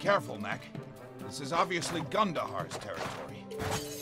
Careful, Knack. This is obviously Gundahar's territory.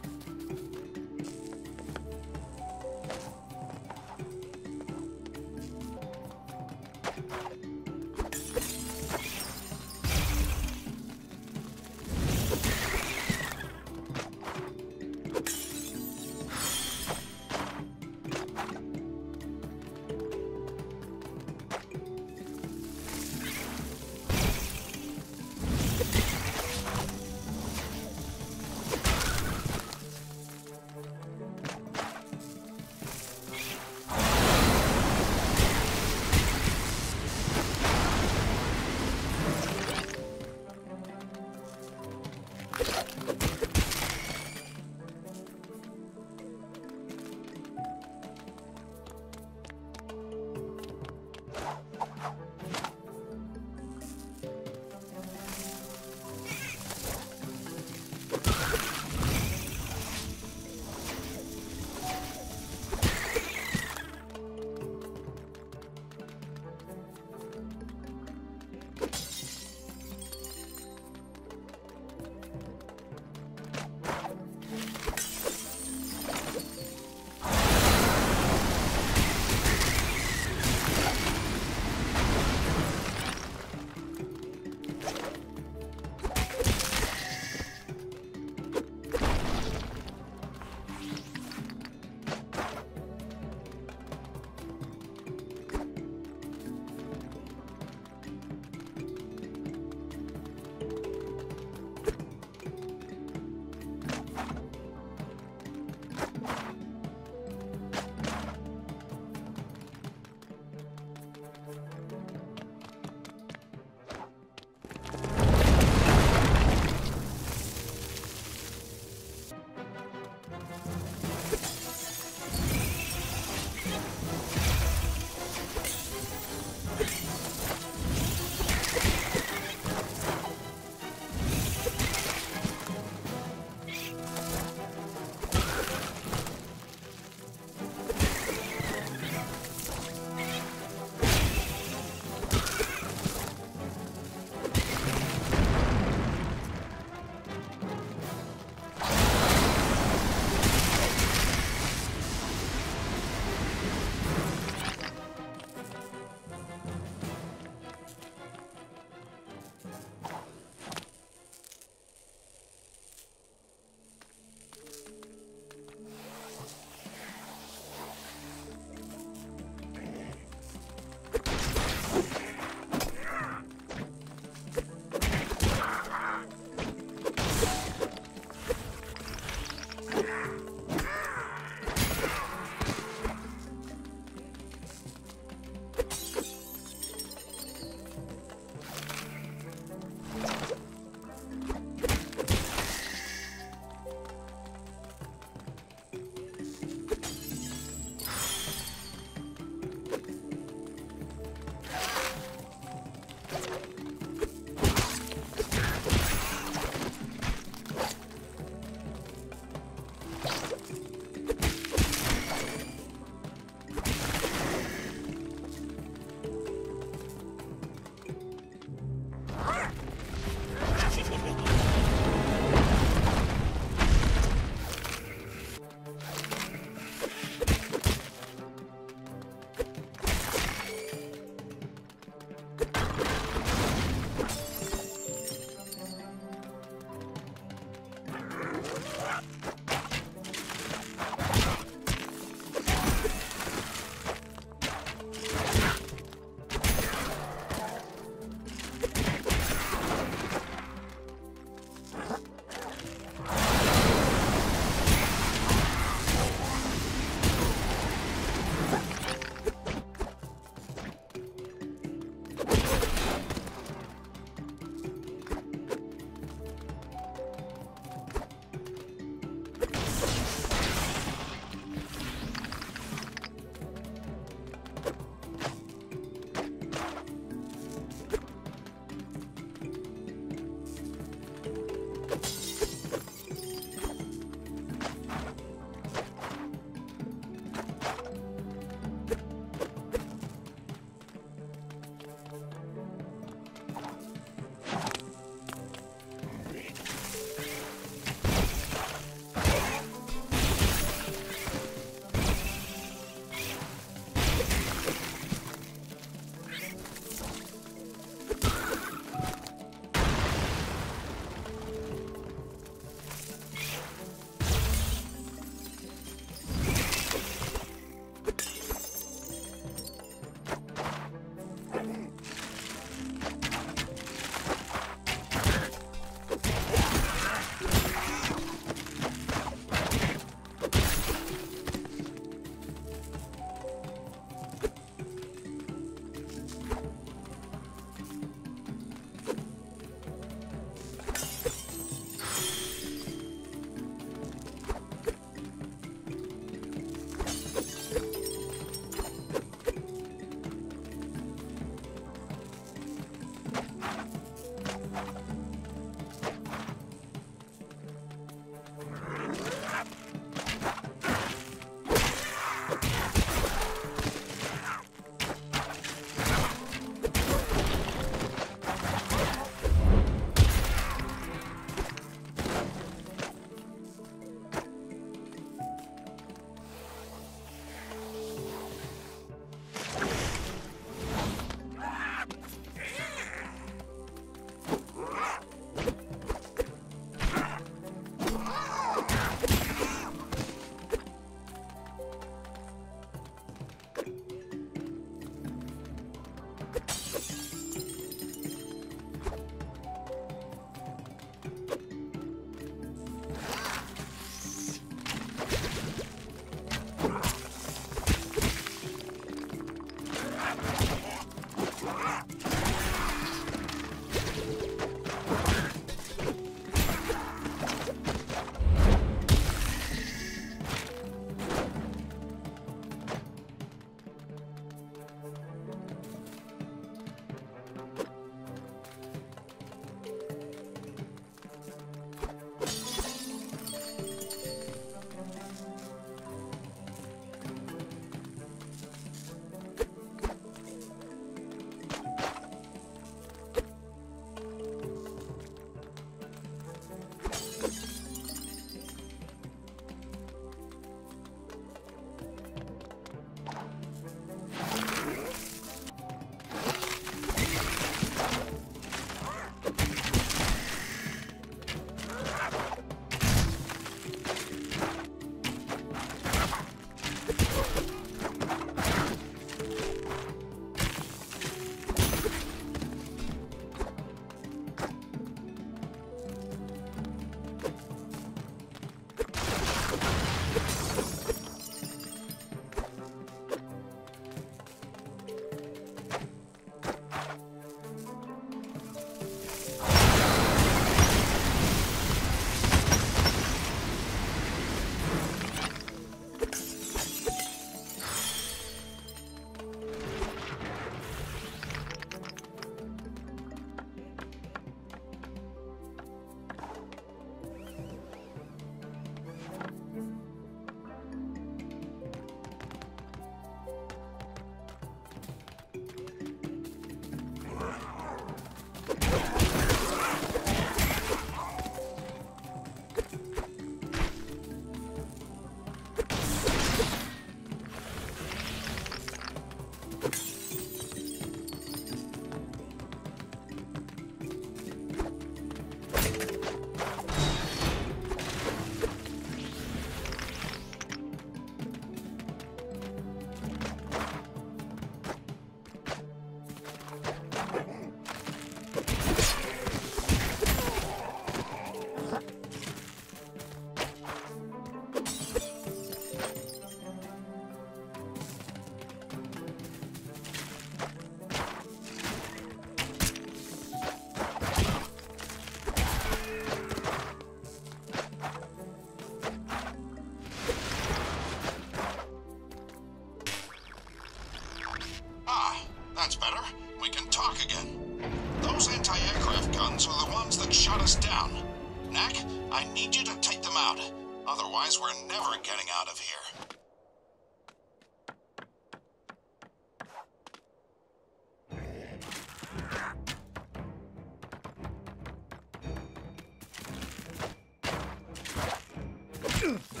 Ugh!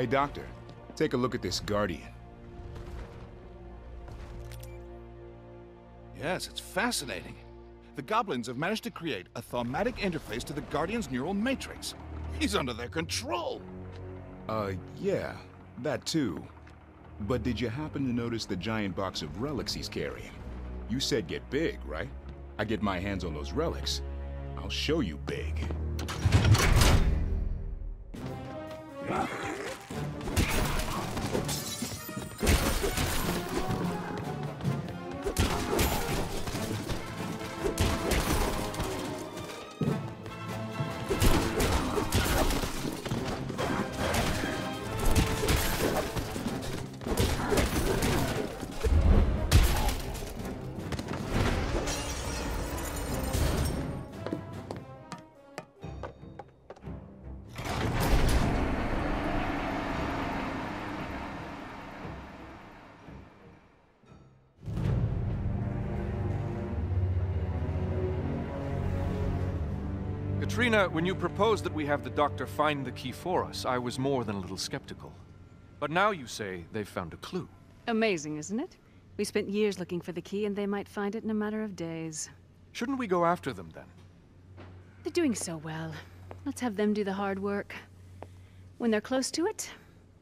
Hey, Doctor. Take a look at this Guardian. Yes, it's fascinating. The goblins have managed to create a thaumatic interface to the Guardian's neural matrix. He's under their control. Uh, yeah, that too. But did you happen to notice the giant box of relics he's carrying? You said get big, right? I get my hands on those relics. I'll show you big. Katrina, when you proposed that we have the doctor find the key for us, I was more than a little skeptical. But now you say they've found a clue. Amazing, isn't it? We spent years looking for the key, and they might find it in a matter of days. Shouldn't we go after them then? They're doing so well. Let's have them do the hard work. When they're close to it,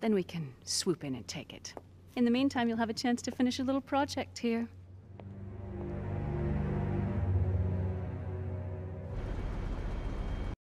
then we can swoop in and take it. In the meantime, you'll have a chance to finish a little project here.